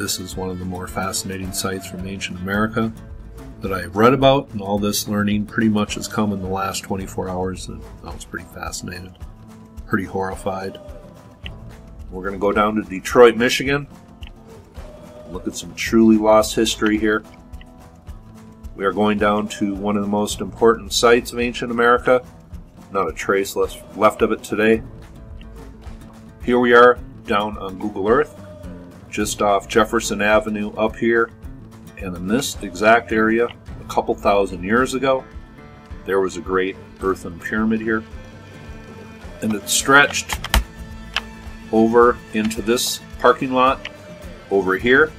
This is one of the more fascinating sites from ancient America that I've read about, and all this learning pretty much has come in the last 24 hours, and I was pretty fascinated, pretty horrified. We're going to go down to Detroit, Michigan, look at some truly lost history here. We are going down to one of the most important sites of ancient America, not a trace left of it today. Here we are down on Google Earth, just off Jefferson Avenue up here, and in this exact area, a couple thousand years ago, there was a great earthen pyramid here, and it stretched over into this parking lot over here.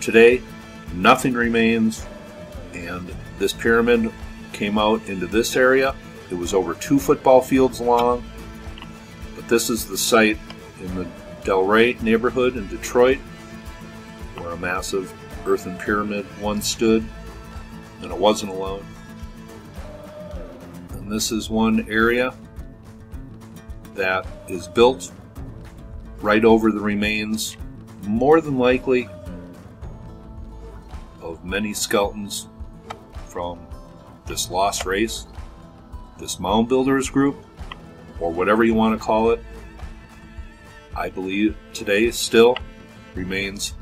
Today, nothing remains, and this pyramid came out into this area. It was over two football fields long, but this is the site in the Delray neighborhood in Detroit where a massive earthen pyramid once stood, and it wasn't alone. And this is one area that is built right over the remains, more than likely, of many skeletons from this lost race, this mound builders group, or whatever you want to call it. I believe today still remains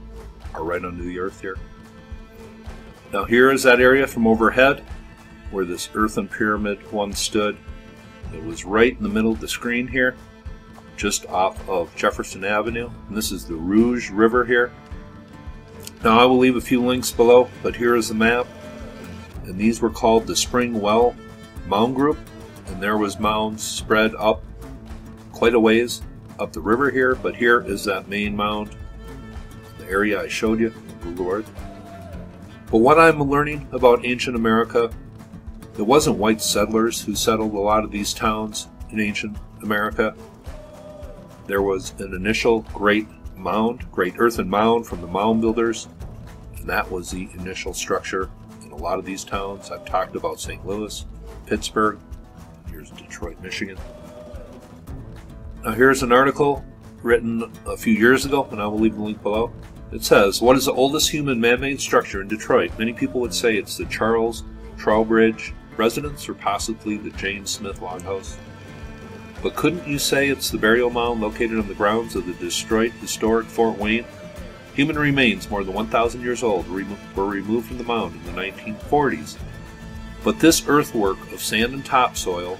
are right under the earth here. Now here is that area from overhead where this earthen pyramid once stood. It was right in the middle of the screen here, just off of Jefferson Avenue. And this is the Rouge River here. Now I will leave a few links below, but here is the map. And these were called the Spring Well Mound Group. And there was mounds spread up quite a ways up the river here, but here is that main mound the area I showed you, Google Earth. But what I'm learning about ancient America, it wasn't white settlers who settled a lot of these towns in ancient America. There was an initial great mound, great earthen mound from the mound builders, and that was the initial structure in a lot of these towns. I've talked about St. Louis, Pittsburgh, here's Detroit, Michigan. Now here's an article written a few years ago, and I will leave the link below. It says, What is the oldest human man made structure in Detroit? Many people would say it's the Charles Trowbridge residence or possibly the James Smith loghouse. But couldn't you say it's the burial mound located on the grounds of the Detroit historic Fort Wayne? Human remains more than 1,000 years old were removed from the mound in the 1940s. But this earthwork of sand and topsoil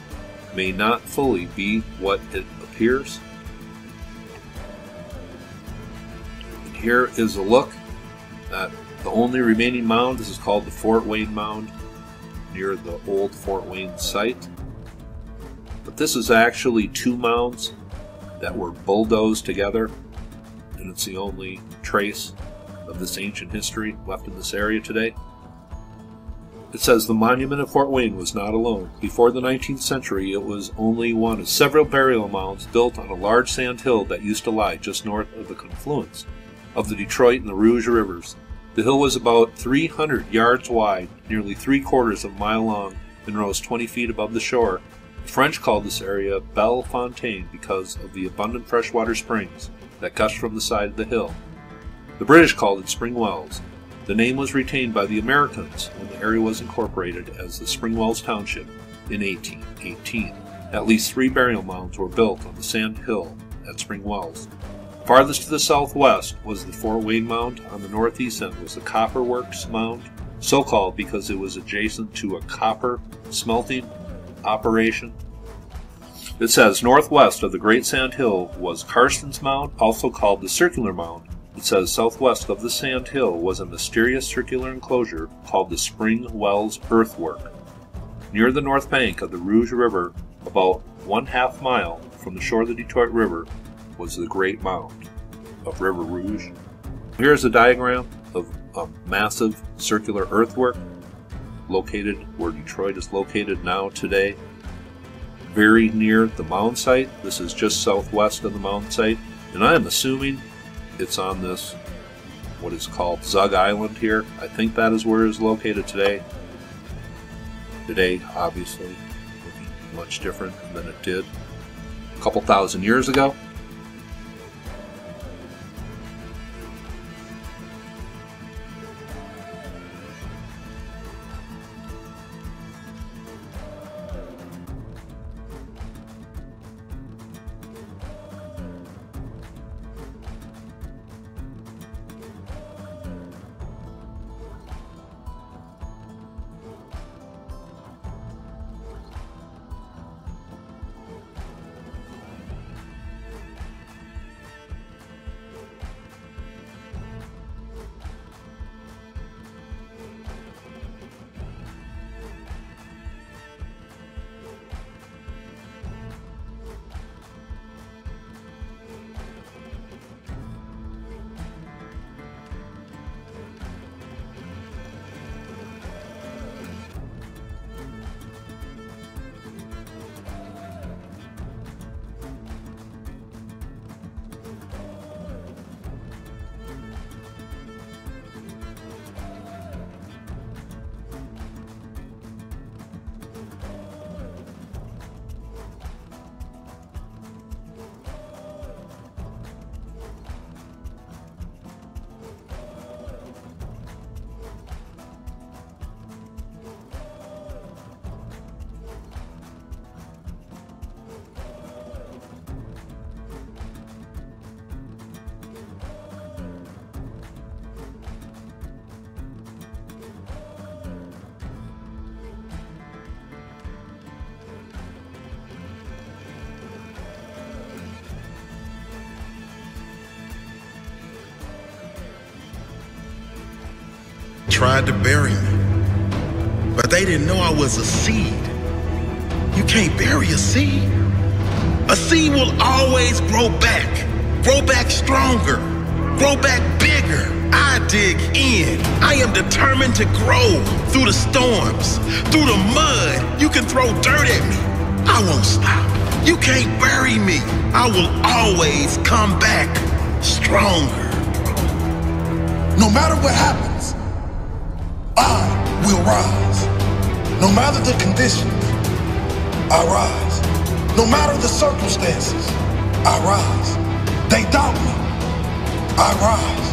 may not fully be what it appears. here is a look at the only remaining mound. This is called the Fort Wayne Mound near the old Fort Wayne site. But this is actually two mounds that were bulldozed together, and it's the only trace of this ancient history left in this area today. It says the monument at Fort Wayne was not alone. Before the 19th century, it was only one of several burial mounds built on a large sand hill that used to lie just north of the confluence of the Detroit and the Rouge rivers. The hill was about 300 yards wide, nearly three quarters of a mile long, and rose 20 feet above the shore. The French called this area Belle Fontaine because of the abundant freshwater springs that gushed from the side of the hill. The British called it Spring Wells. The name was retained by the Americans when the area was incorporated as the Spring Wells Township in 1818. At least three burial mounds were built on the sand hill at Spring Wells. Farthest to the southwest was the Fort Wayne Mound. On the northeast end was the Copper Works Mound, so called because it was adjacent to a copper smelting operation. It says northwest of the Great Sand Hill was Carson's Mound, also called the Circular Mound. Says southwest of the Sand Hill was a mysterious circular enclosure called the Spring Wells Earthwork. Near the north bank of the Rouge River, about one half mile from the shore of the Detroit River, was the Great Mound of River Rouge. Here's a diagram of a massive circular earthwork located where Detroit is located now today, very near the mound site. This is just southwest of the mound site, and I am assuming it's on this what is called Zug Island here. I think that is where it is located today. Today, obviously, be much different than it did a couple thousand years ago. Tried to bury me. But they didn't know I was a seed. You can't bury a seed. A seed will always grow back, grow back stronger, grow back bigger. I dig in. I am determined to grow through the storms, through the mud. You can throw dirt at me. I won't stop. You can't bury me. I will always come back stronger. No matter what happens, will rise. No matter the conditions, I rise. No matter the circumstances, I rise. They doubt me. I rise.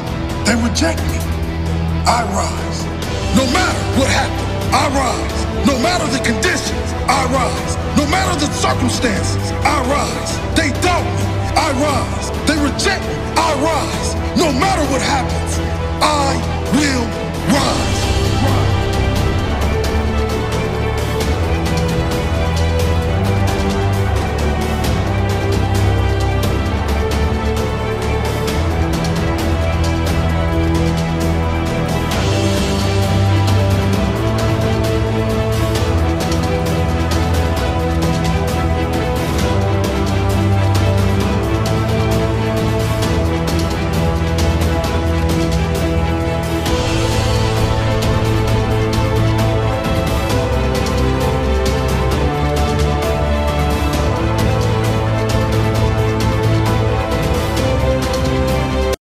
They reject me. I rise. No matter what happens, I rise. No matter the conditions, I rise. No matter the circumstances, I rise. They doubt me. I rise. They reject me. I rise. No matter what happens, I will rise.